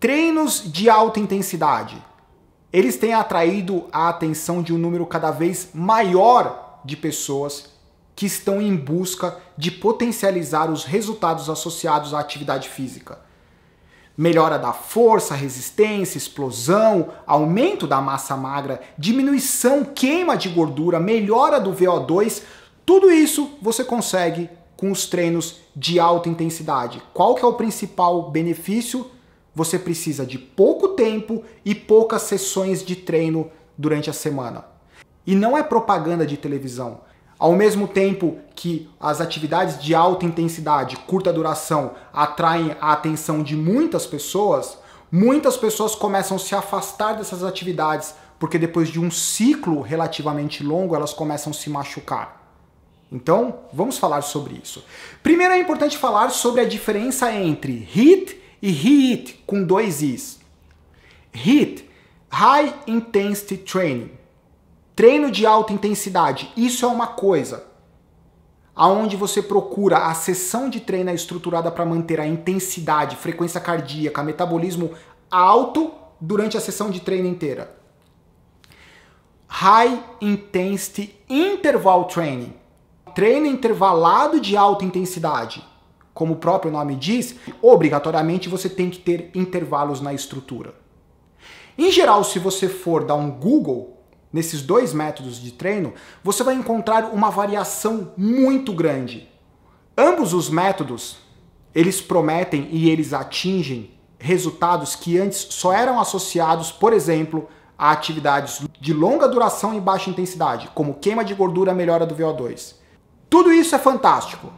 Treinos de alta intensidade. Eles têm atraído a atenção de um número cada vez maior de pessoas que estão em busca de potencializar os resultados associados à atividade física. Melhora da força, resistência, explosão, aumento da massa magra, diminuição, queima de gordura, melhora do VO2, tudo isso você consegue com os treinos de alta intensidade. Qual que é o principal benefício? Você precisa de pouco tempo e poucas sessões de treino durante a semana. E não é propaganda de televisão. Ao mesmo tempo que as atividades de alta intensidade, curta duração, atraem a atenção de muitas pessoas, muitas pessoas começam a se afastar dessas atividades, porque depois de um ciclo relativamente longo, elas começam a se machucar. Então, vamos falar sobre isso. Primeiro é importante falar sobre a diferença entre HIIT e HIIT com dois Is. HIIT, High Intensity Training Treino de alta intensidade, isso é uma coisa. Aonde você procura a sessão de treino é estruturada para manter a intensidade, frequência cardíaca, metabolismo alto durante a sessão de treino inteira. High Intensity Interval Training. Treino intervalado de alta intensidade. Como o próprio nome diz, obrigatoriamente você tem que ter intervalos na estrutura. Em geral, se você for dar um Google nesses dois métodos de treino, você vai encontrar uma variação muito grande. Ambos os métodos, eles prometem e eles atingem resultados que antes só eram associados, por exemplo, a atividades de longa duração e baixa intensidade, como queima de gordura, melhora do VO2. Tudo isso é fantástico.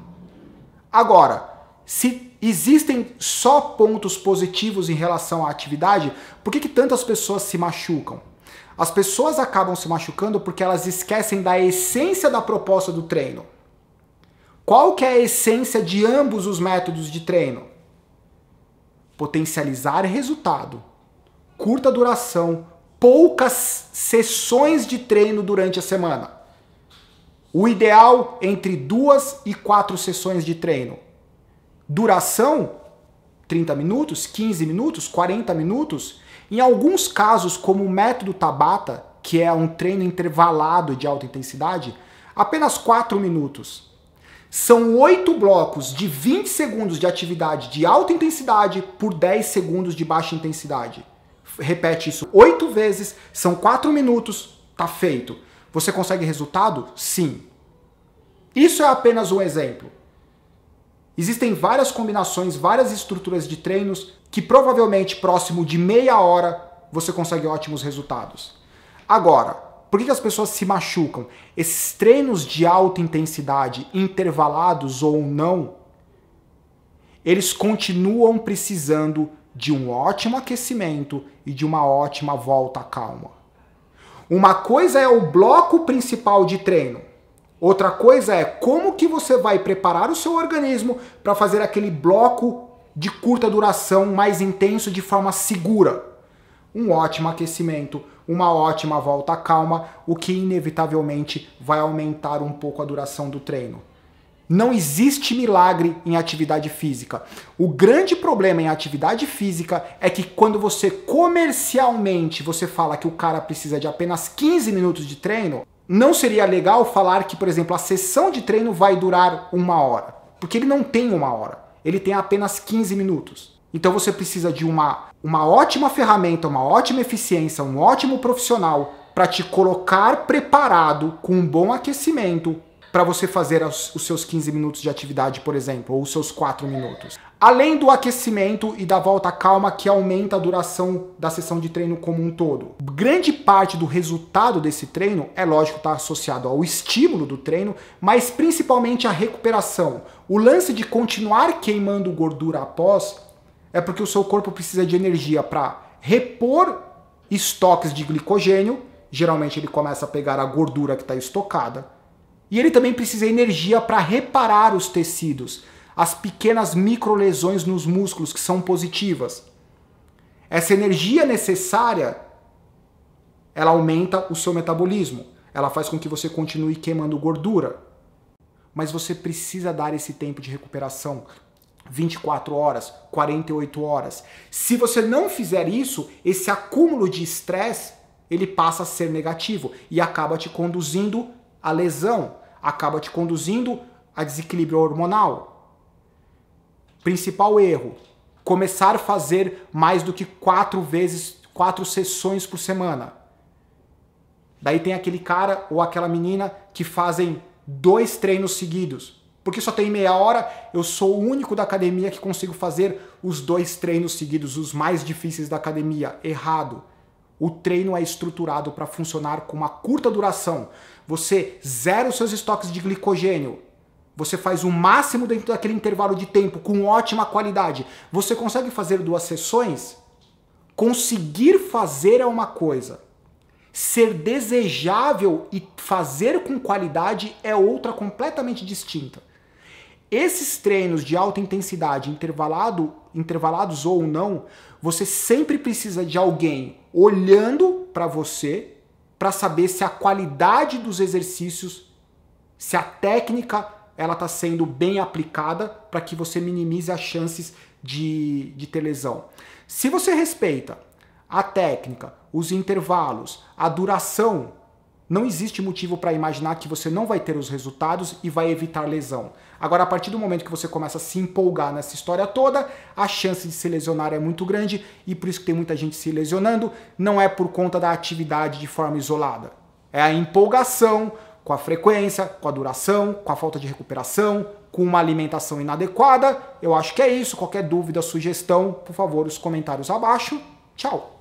Agora, se existem só pontos positivos em relação à atividade, por que, que tantas pessoas se machucam? As pessoas acabam se machucando porque elas esquecem da essência da proposta do treino. Qual que é a essência de ambos os métodos de treino? Potencializar resultado, curta duração, poucas sessões de treino durante a semana. O ideal entre duas e quatro sessões de treino. Duração 30 minutos, 15 minutos, 40 minutos em alguns casos, como o método Tabata, que é um treino intervalado de alta intensidade, apenas 4 minutos. São 8 blocos de 20 segundos de atividade de alta intensidade por 10 segundos de baixa intensidade. Repete isso 8 vezes, são 4 minutos, tá feito. Você consegue resultado? Sim. Isso é apenas um exemplo. Existem várias combinações, várias estruturas de treinos que provavelmente próximo de meia hora você consegue ótimos resultados. Agora, por que, as pessoas se machucam? Esses treinos de alta intensidade, intervalados ou não, eles continuam precisando de um ótimo aquecimento e de uma ótima volta calma. Uma coisa é o bloco principal de treino. Outra coisa é como que você vai preparar o seu organismo para fazer aquele bloco de curta duração, mais intenso de forma segura. Um ótimo aquecimento, uma ótima volta calma, o que inevitavelmente vai aumentar um pouco a duração do treino. Não existe milagre em atividade física. O grande problema em atividade física é que quando você comercialmente você fala que o cara precisa de apenas 15 minutos de treino, não seria legal falar que, por exemplo, a sessão de treino vai durar uma hora, porque ele não tem uma hora ele tem apenas 15 minutos. Então você precisa de uma, uma ótima ferramenta, uma ótima eficiência, um ótimo profissional para te colocar preparado com um bom aquecimento para você fazer os, seus 15 minutos de atividade, por exemplo, ou os seus 4 minutos. Além do aquecimento e da volta calma que aumenta a duração da sessão de treino como um todo. Grande parte do resultado desse treino é lógico estar tá associado ao estímulo do treino, mas principalmente à recuperação. O lance de continuar queimando gordura após é porque o seu corpo precisa de energia para repor estoques de glicogênio, geralmente ele começa a pegar a gordura que está estocada e ele também precisa de energia para reparar os tecidos, as pequenas microlesões nos músculos que são positivas. Essa energia necessária, ela aumenta o seu metabolismo. Ela faz com que você continue queimando gordura. Mas você precisa dar esse tempo de recuperação. 24 horas, 48 horas. Se você não fizer isso, esse acúmulo de estresse, ele passa a ser negativo e acaba te conduzindo à lesão, acaba te conduzindo a desequilíbrio hormonal. Principal erro: começar a fazer mais do que quatro vezes, quatro sessões por semana. Daí tem aquele cara ou aquela menina que fazem dois treinos seguidos. Porque só tem meia hora, eu sou o único da academia que consigo fazer os dois treinos seguidos, os mais difíceis da academia. Errado. O treino é estruturado para funcionar com uma curta duração. Você zera os seus estoques de glicogênio. Você faz o máximo dentro daquele intervalo de tempo com ótima qualidade. Você consegue fazer duas sessões? Conseguir fazer é uma coisa. Ser desejável e fazer com qualidade é outra completamente distinta. Esses treinos de alta intensidade, intervalado, intervalados ou não, você sempre precisa de alguém olhando para você para saber se a qualidade dos exercícios, se a técnica ela está sendo bem aplicada para que você minimize as chances de, de ter lesão. Se você respeita a técnica, os intervalos, a duração não existe motivo para imaginar que você não vai ter os resultados e vai evitar lesão. Agora, a partir do momento que você começa a se empolgar nessa história toda, a chance de se lesionar é muito grande e por isso que tem muita gente se lesionando. Não é por conta da atividade de forma isolada. É a empolgação com a frequência, com a duração, com a falta de recuperação, com uma alimentação inadequada. Eu acho que é isso. Qualquer dúvida, sugestão, por favor, os comentários abaixo. Tchau!